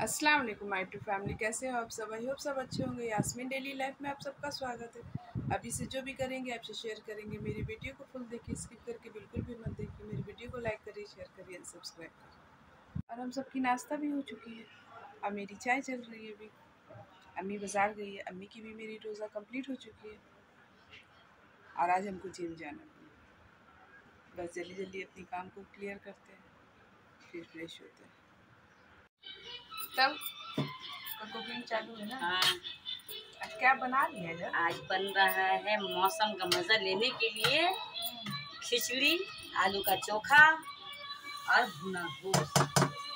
अस्सलाम वालेकुम my to family कैसे हो आप सब? आई होप सब अच्छे होंगे। यास्मीन डेली लाइफ में आप सबका स्वागत है। अभी से जो भी करेंगे, आपसे शेयर करेंगे। मेरी वीडियो को फुल देखिए स्किप करके बिल्कुल भी मत देखिए। मेरी वीडियो को लाइक करिए शेयर करिए एंड सब्सक्राइब करिए। और हम सबकी नाश्ता भी हो चुकी है। अब मेरी चाय चल रही है अभी। अम्मी बाज़ार गई है। अम्मी की भी मेरी रोज़ा कंप्लीट हो चुकी है। और आज हमको जिम जाना बस जल्दी जल्दी अपनी काम को क्लियर करते हैं, फिर फ्रेश होते हैं। तब कुकिंग चालू है ना? हाँ। आज क्या बना लिया यार आज बन रहा है मौसम का मज़ा लेने के लिए खिचड़ी आलू का चोखा और भुना गोश्त।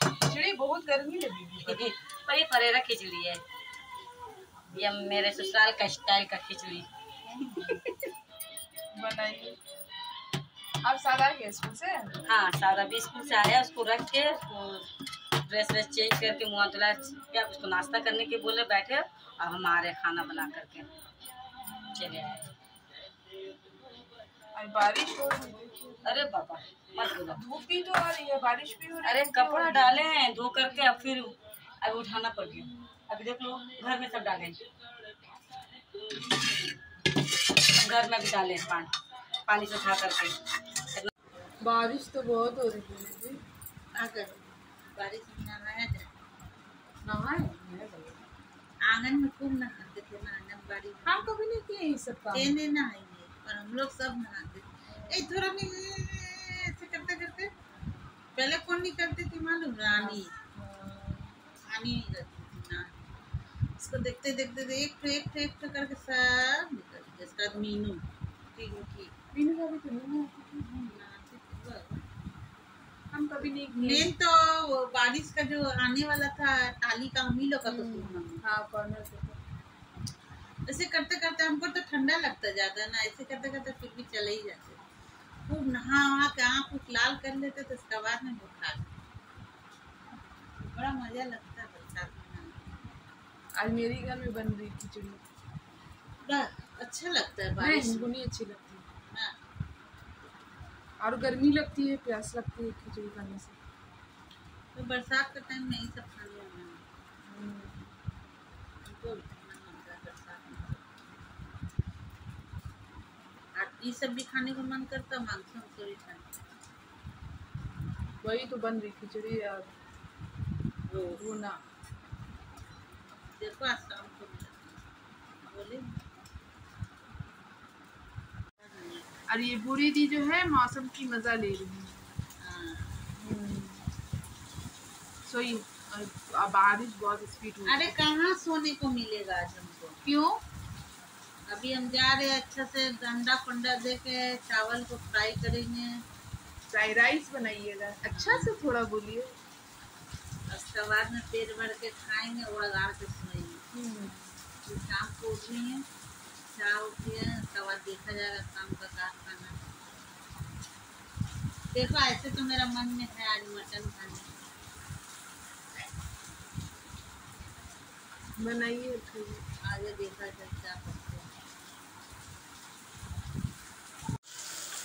खिचड़ी बहुत गर्मी लगी पर ये फरेरा खिचड़ी है। ये मेरे ससुराल का स्टाइल का खिचड़ी। बनाइए। आप सादा के स्कूल से? हाँ सादा भी स्कूल से आया उसको रख के उसको ड्रेस व्रेस चेंज करके मुँह धुला क्या उसको नाश्ता करने के बोले बैठे और हम आ रहे खाना बना करके। चले आए बारिश हो रही है? अरे बाबा मत बोलो। धूप भी तो आ रही है बारिश भी हो रही है। अरे कपड़ा डाले हैं धो करके अब फिर अब उठाना पड़ गया। अभी देख लो घर में सब डाले घर में भी डाले हैं पानी पानी से उठा करके। बारिश तो बहुत हो रही है आँगन में खूब नहाते थे ना आंगनबाड़ी हम कभी नहीं किए सब काम तेने नहाएँगे और हम लोग सब नहाते। ए थोड़ा में ऐसे करते करते पहले कौन निकलती थी मालूम रानी रानी नहीं करती थी ना उसको देखते देखते एक ठो एक ठो एक ठो करके सब निकल उसके बाद मीनू पिंकी पीने का भी तो नहीं है। हम कभी नहीं मेन तो बारिश का जो आने वाला था टाली का हम ही लोग का तो हाँ कॉर्नर ऐसे करते करते हमको तो ठंडा लगता ज़्यादा ना ऐसे करते करते फिर भी चले ही जाते। खूब नहा वहा के आँख उख लाल कर लेते तो उसके बाद में बुखार बड़ा मज़ा लगता है बरसात में आज मेरे घर में बन रही खिचड़ी। बड़ा अच्छा लगता है बारिश। अच्छी लगती। और गर्मी लगती है प्यास लगती है खिचड़ी खाने से। तो बरसात का टाइम नहीं सब खाने ये सब भी खाने को मन करता है मांस वांस भी खाने वही तो बन रही खिचड़ी और वो भुना। देखो आज शाम को बोले। और ये बूढ़ी दी जो है मौसम की मज़ा ले रही है। हाँ। सोई अब बारिश बहुत स्पीड हो अरे कहाँ सोने को मिलेगा आज हमको? क्यों? अभी हम जा रहे हैं अच्छा से अंडा फंडा दे के चावल को फ्राई करेंगे। फ्राई राइस बनाइएगा। अच्छा से थोड़ा बोलिए। उसके बाद में पेट भर के खाएँगे उड़गाड़ के सोएँगे। फिर शाम को उसके बाद देखा जाएगा शाम का का खाना देखो ऐसे तो मेरा मन में है आज मटन खाने। बनाइए आगे देखा जाए क्या करते हैं।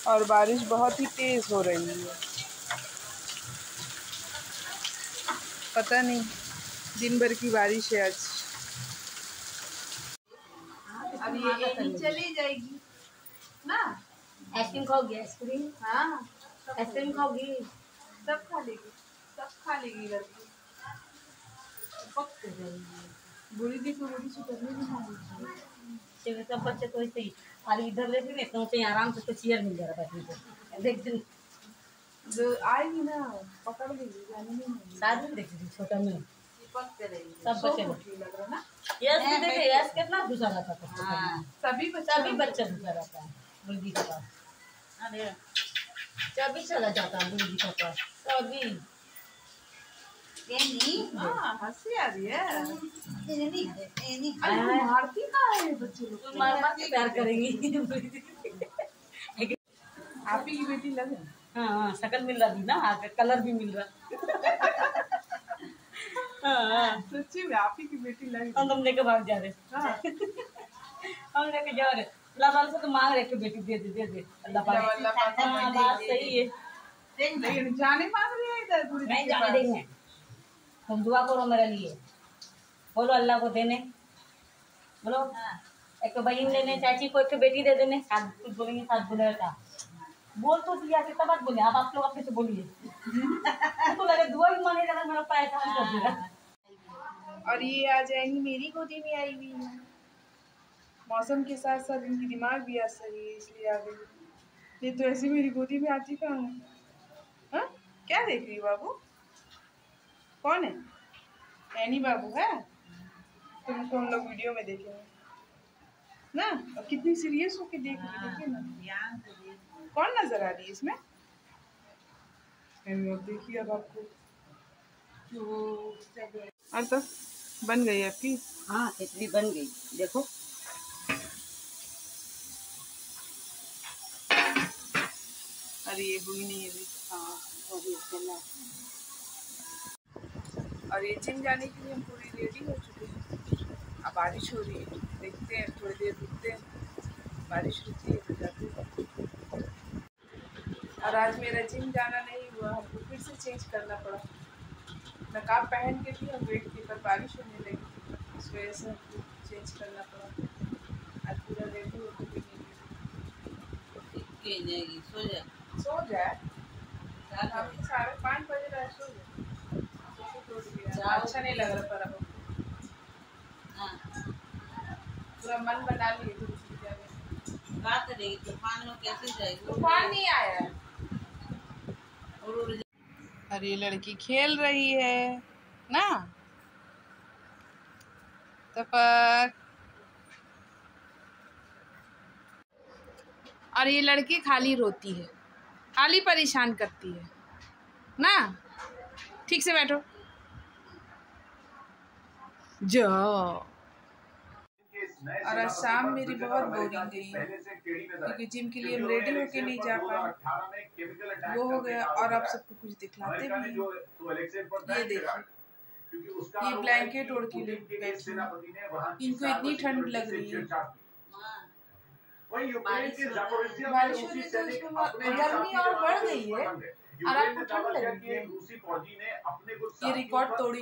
और बारिश बहुत ही तेज हो रही है। पता नहीं दिन भर की बारिश है आज अब ये चली जाएगी ना? आइसक्रीम खाओगी आइसक्रीम हाँ आइसक्रीम खाओगी। सब खा लेगी सब खा लेगी घर की बुरी दी को बड़ी सुकरने भी मांगी सब बच्चे तो ऐसे ही। और इधर लेके गए तो उसे आराम से उसको चेयर मिल जा रहा बैठने को देख दिन जो आएगी ना पकड़ लेगी जाने नहीं शादी देख छोटा में। सब बच्चे लग रहा ना? यस भी देखे यस कितना घुसा रहता था हाँ। सभी बच्चे सभी बच्चा घुसा रहता है मुर्गी के पास। अरे सभी चला जाता है मुर्गी के पास सभी ये हाँ हँसी आ रही है। ये नहीं अरे मारती कहाँ है बच्चे लोग? मार मार के प्यार करेंगी। आप ही की बेटी लगे हाँ। हाँ शकल मिल रहा थी ना कलर भी मिल रहा। हाँ हाँ सच्ची में आप ही की बेटी लगी हम तुम लेके भाग जा रहे। हाँ। हम लेके जा रहे अल्लाह से तो मांग रहे कि बेटी दे दे दे दे। अल्लाह हाँ बात सही है। लेकिन जाने मांग रही है इधर पूरी नहीं जाने देंगे। तुम दुआ करो मेरे लिए। बोलो अल्लाह को देने। बोलो। एक तो बहन देने चाची को एक तो बेटी दे देने। साथ बोलेंगे साथ बोलेगा। बोल तो दिया कितना बात बोले अब आप लोग अपने से बोलिए। तो लगे दुआ भी मांगेगा ना मेरा पैसा हम कर देगा और ये आ जाएँगी मेरी गोदी में आई हुई है। मौसम के साथ साथ इनकी दिमाग भी आज सही है इसलिए आ गई। ये तो ऐसे मेरी गोदी में आती कहाँ है? हाँ? क्या देख रही बाबू? कौन है? ऐनी बाबू है? तुमको हम लोग वीडियो में देखेंगे। ना? और कितनी सीरियस होके देख रही देखिए ना। ध्यान से देख। कौन नज़र आ रही है इसमें? देखिए अब आपको। और तो बन गई आपकी। हाँ खिचड़ी बन गई। देखो। अरे ये हुई नहीं अभी। हाँ और ये जिम जाने के लिए हम पूरी रेडी हो चुके हैं। अब बारिश हो रही है। देखते हैं थोड़ी देर रुकते हैं। बारिश रुकती है तो जाते हैं। और आज मेरा जिम जाना नहीं हुआ हमको फिर से चेंज करना पड़ा। नकाब पहन के भी हम वेट की पर बारिश होने लगी। इस वजह से हमको चेंज करना पड़ा। आज पूरा रेडी होकर भी नहीं जाएगी? सो जा। सो जाए साढ़े पाँच बजे रहा सो जाए तो। अच्छा नहीं लग रहा पर अब हाँ। पूरा मन बना लिए जगह क्या करेगी तूफ़ान में कैसे जाएगी? तूफ़ान नहीं आया। है अरे ये लड़की खेल रही है, ना? तपक और ये लड़की खाली रोती है, खाली परेशान करती है, ना? ठीक से बैठो। जाओ। और आज शाम मेरी बहुत बोरिंग गई। क्योंकि जिम के लिए रेडी होके नहीं जा पाए वो हो गया और आप सबको कुछ दिखलाते भी हैं। ये देखिए। ये ब्लैंकेट ओढ़ के इनको इतनी ठंड लग रही है। बारिश तो गर्मी और बढ़ गई है। और आपको ठंड लग रही है। ये रिकॉर्ड तोड़ी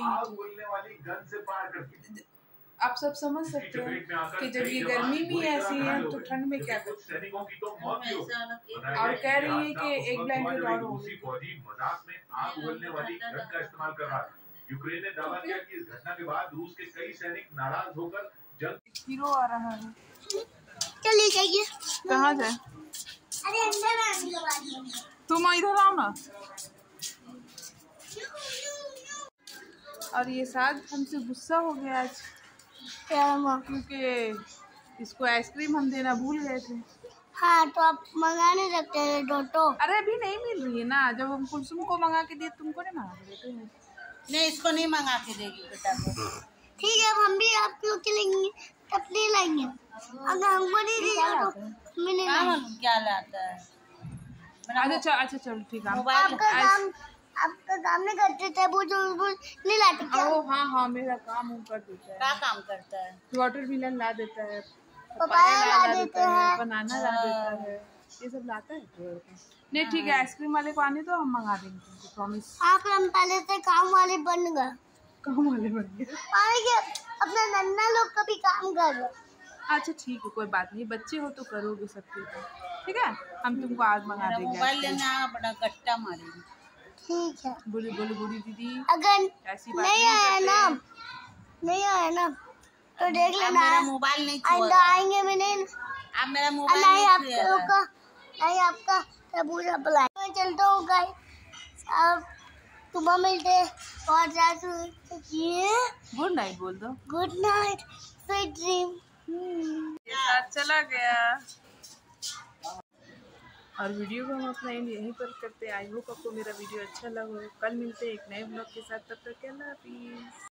आप सब समझ सकते हैं कि जब ये गर्मी भी ऐसी है तो ठंड में क्या करते हैं ऐसा वाला केक और कह रही है कि एक ब्लैंकेट और हो रूसी फौजी मज़ाक में आग उगलने वाली गन का इस्तेमाल कर रहा था यूक्रेन ने दावा किया कि इस घटना के बाद रूस के कई सैनिक नाराज़ होकर जंग हीरो आ रहा है। चलिए जाइए। कहाँ जाए अरे अंदर तुम इधर आओ ना। और ये साथ हमसे गुस्सा हो गया आज? क्योंकि इसको आइसक्रीम हम देना भूल गए थे। हाँ तो आप मंगा नहीं सकते हैं टोटो अरे अभी नहीं मिल रही है ना। जब हम कुलसुम को मंगा के दिए तुमको नहीं मंगा के देते हैं नहीं इसको नहीं मंगा के देगी बेटा ठीक है हम भी आप लोग के लेंगे तब नहीं लाएँगे। अगर हमको नहीं दिया तो क्या लाएँगे। मालूम क्या लाता है? अच्छा अच्छा चलो ठीक है। मोबाइल आपका काम आपका काम नहीं करते थे वो जो वो नहीं लाते क्या? ओ हाँ हाँ मेरा काम कर देता है। क्या काम करता है? वाटर मिलन ला देता है पपाया ला ला देते हैं बनाना ला देता है। ये सब लाता है नहीं ठीक है आइसक्रीम वाले को आने तो हम मंगा देंगे प्रॉमिस आप हम पहले से काम वाले बन गए। काम वाले बन गए। और ये अपना नन्ना लोग का भी काम कर रहे अच्छा ठीक है कोई बात नहीं बच्चे हो तो करोगे सबके ठीक है हम तुमको आज मंगा देंगे मोबाइल लेना बड़ा गट्टा मारेगी। ठीक है। बोली बोली बूढ़ी दीदी। अगर ऐसी बात नहीं नहीं आया ना नहीं आया ना तो देख लेना। मेरा मोबाइल नहीं आइंदा आएँगे नहीं। अब मेरा मोबाइल नहीं आपका नहीं आपका तरबूजा पलाए मैं चलता हूँ गाइस अब सुबह मिलते हैं। और जाके गुड नाइट बोल दो। गुड नाइट स्वीट ड्रीम चला गया। और वीडियो को हम अपना एंड यहीं पर करते हैं। आई होप आपको मेरा वीडियो अच्छा लगा हो। कल मिलते हैं एक नए ब्लॉग के साथ। तब तक के अल्लाह हाफिज़।